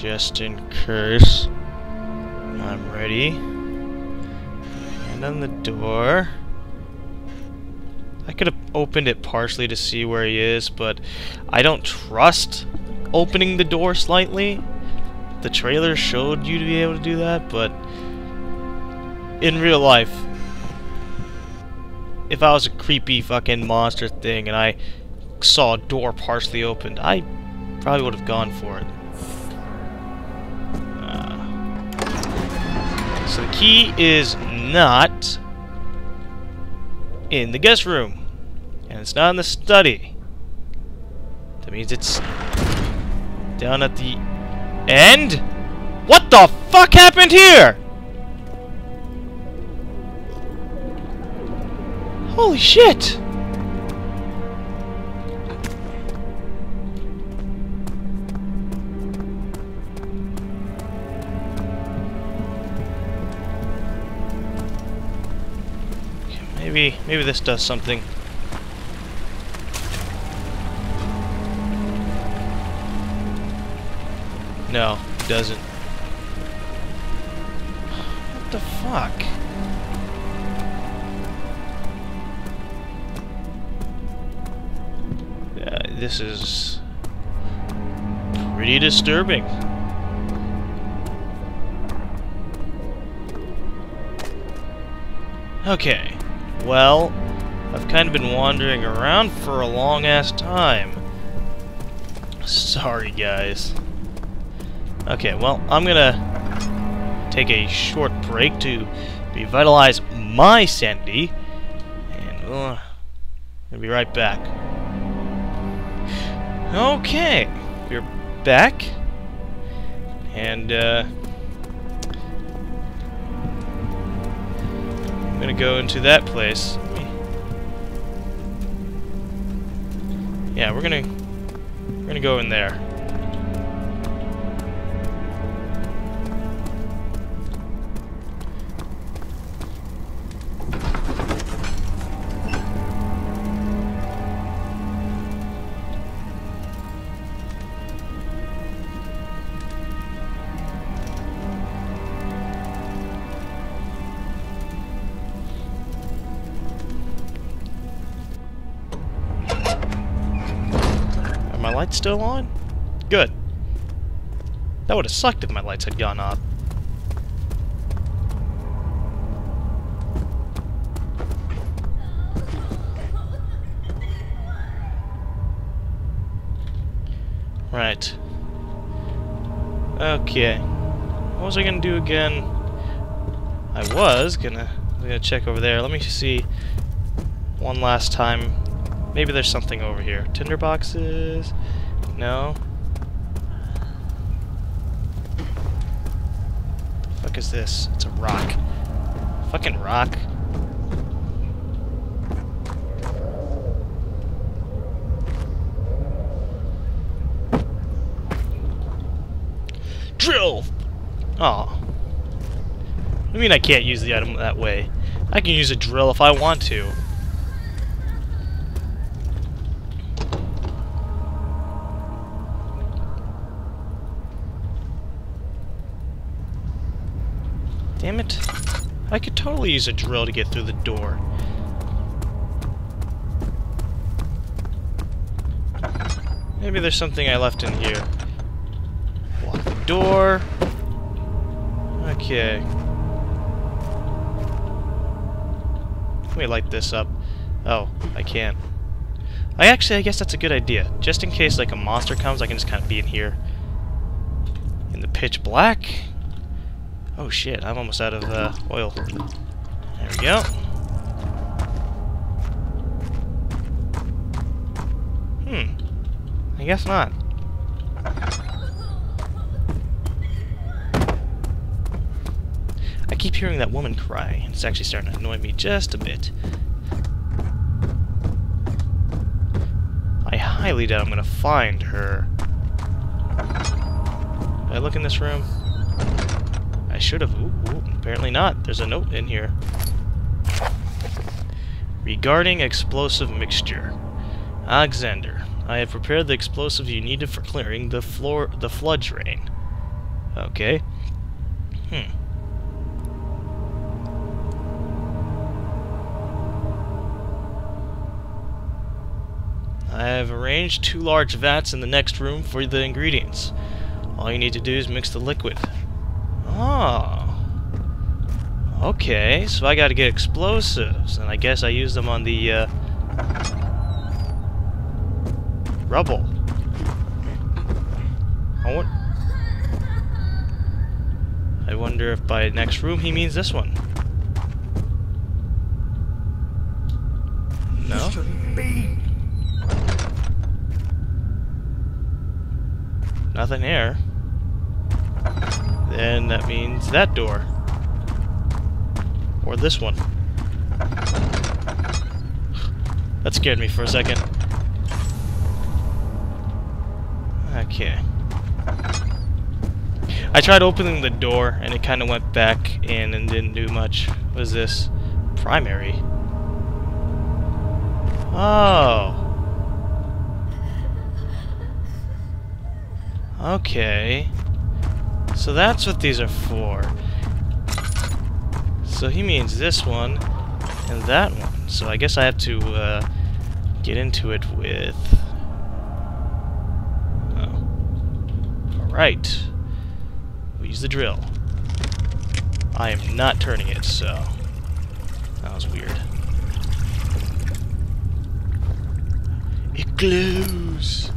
just in case. I'm ready. And on the door. I could have opened it partially to see where he is, but I don't trust opening the door slightly. The trailer showed you to be able to do that, but in real life, if I was a creepy fucking monster thing and I saw a door partially opened, I probably would have gone for it. Key is not in the guest room. And it's not in the study. That means it's down at the end? What the fuck happened here? Holy shit! Maybe, maybe this does something. No, it doesn't. What the fuck? Uh, this is pretty disturbing. Okay, well, I've kind of been wandering around for a long ass time. Sorry, guys. Okay, well, I'm gonna take a short break to revitalize my sanity, and we'll uh, we'll be right back. Okay, we're back, and uh, I'm gonna go into that place. Yeah, we're gonna we're gonna go in there. My lights still on? Good. That would have sucked if my lights had gone off. Right. Okay. What was I gonna do again? I was gonna, gonna check over there. Let me see one last time. Maybe there's something over here. Tinder boxes? No. Fuck is this? It's a rock. Fucking rock. Drill! Aw. I mean I can't use the item that way? I can use a drill if I want to. Damn it. I could totally use a drill to get through the door. Maybe there's something I left in here. Lock the door. Okay. Let me light this up. Oh, I can't. I actually, I guess that's a good idea. Just in case, like, a monster comes, I can just kind of be in here. In the pitch black. Oh shit, I'm almost out of uh, oil. There we go. Hmm. I guess not. I keep hearing that woman cry, and it's actually starting to annoy me just a bit. I highly doubt I'm gonna find her. Did I look in this room? I should have. Apparently not. There's a note in here. Regarding explosive mixture. Alexander, I have prepared the explosive you needed for clearing the floor, the flood drain. Okay. Hmm. I have arranged two large vats in the next room for the ingredients. All you need to do is mix the liquid. Oh. Okay, so I gotta get explosives, and I guess I use them on the, uh, rubble. I, I wonder if by next room he means this one. No? Nothing here. Then that means that door. Or this one. That scared me for a second. Okay. I tried opening the door and it kind of went back in and didn't do much. What is this? Primary. Oh. Okay. So that's what these are for. So he means this one and that one. So I guess I have to uh, get into it with... Oh. Alright. We use the drill. I am not turning it, so... That was weird. It glows!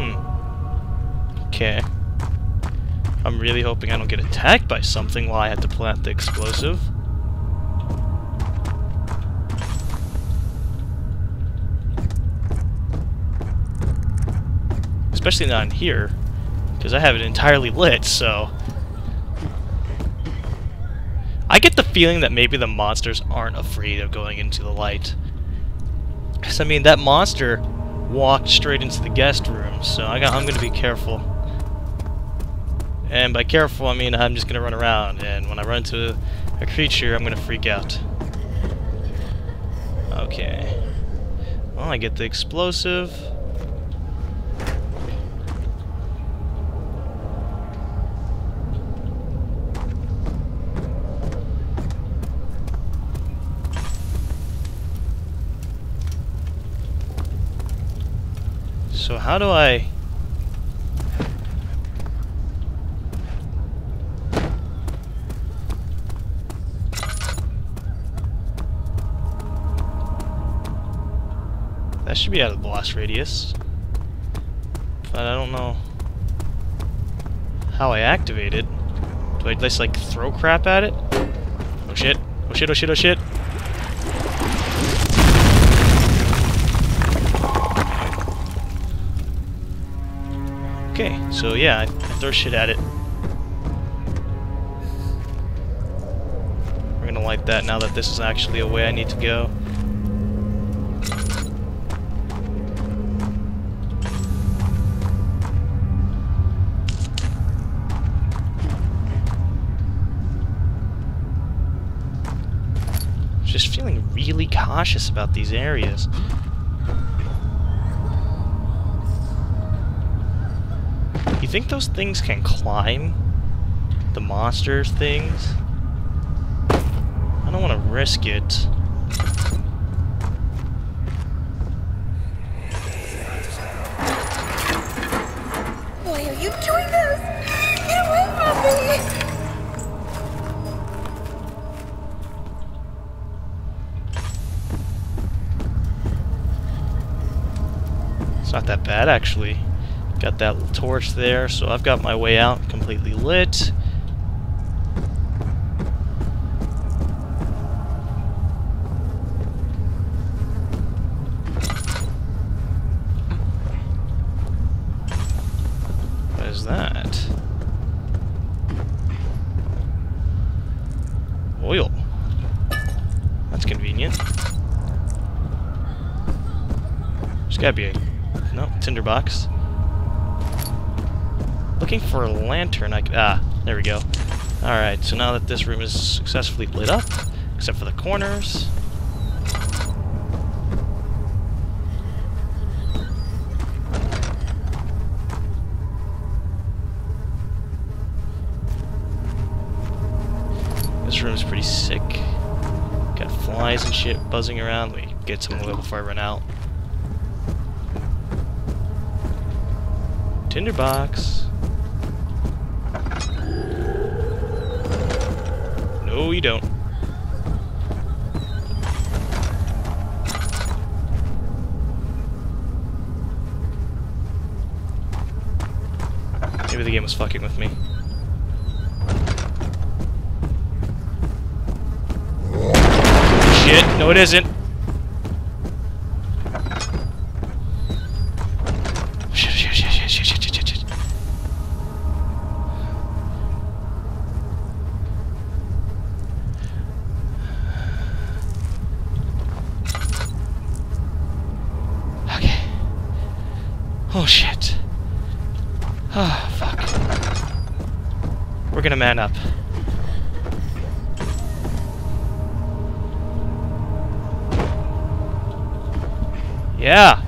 Hmm. Okay. I'm really hoping I don't get attacked by something while I have to plant the explosive. Especially not in here, because I have it entirely lit, so... I get the feeling that maybe the monsters aren't afraid of going into the light. Because, I mean, that monster walked straight into the guest room, so I got, I'm going to be careful. And by careful, I mean I'm just going to run around, and when I run into a creature, I'm going to freak out. Okay. Well, I get the explosive. So how do I... That should be out of the blast radius. But I don't know how I activate it. Do I just like throw crap at it? Oh shit. Oh shit, oh shit, oh shit. Okay, so yeah, I, I throw shit at it. We're gonna light that now that this is actually a way I need to go. Just feeling really cautious about these areas. Think those things can climb? The monster things? I don't want to risk it. Why are you doing this? Get away from me! It's not that bad, actually. Got that torch there, so I've got my way out completely lit. What is that? Oil. That's convenient. There's gotta be a... No, tinderbox. Looking for a lantern. I ah, there we go. Alright, so now that this room is successfully lit up, except for the corners... This room's pretty sick. Got flies and shit buzzing around. Me get some oil before I run out. Tinderbox. No, you don't. Maybe the game was fucking with me. Shit, no it isn't. Oh shit. Ah, fuck. We're gonna man up. Yeah.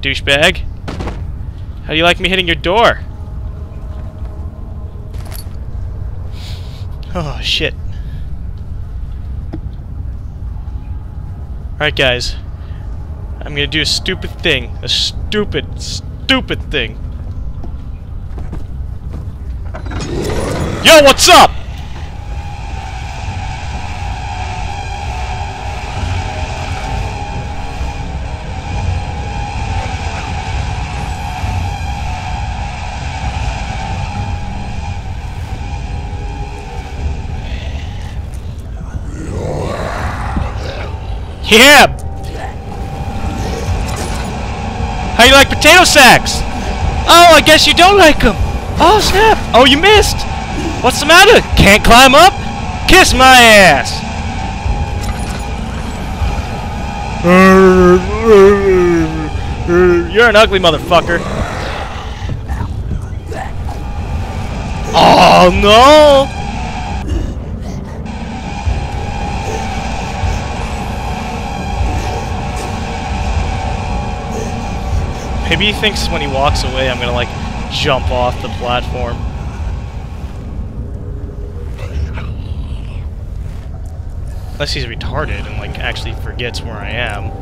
Douchebag. How do you like me hitting your door? Oh, shit. Alright, guys. I'm gonna do a stupid thing. A stupid, stupid thing. Yo, what's up? Yeah! How you like potato sacks? Oh, I guess you don't like them. Oh, snap. Oh, you missed. What's the matter? Can't climb up? Kiss my ass. You're an ugly motherfucker. Oh, no. Maybe he thinks when he walks away I'm gonna like jump off the platform. Unless he's retarded and like actually forgets where I am.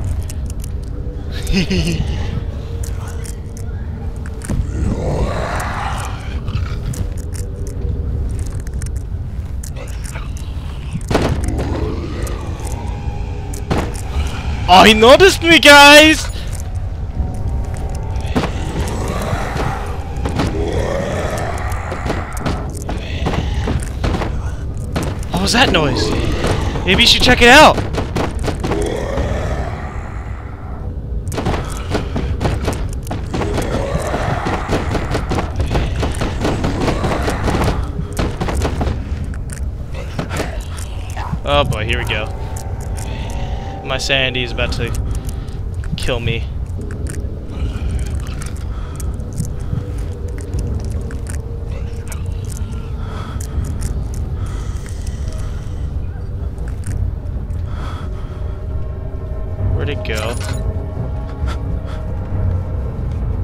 oh, he noticed me, guys! What was that noise? Maybe you should check it out. Oh boy, here we go. My sanity is about to kill me.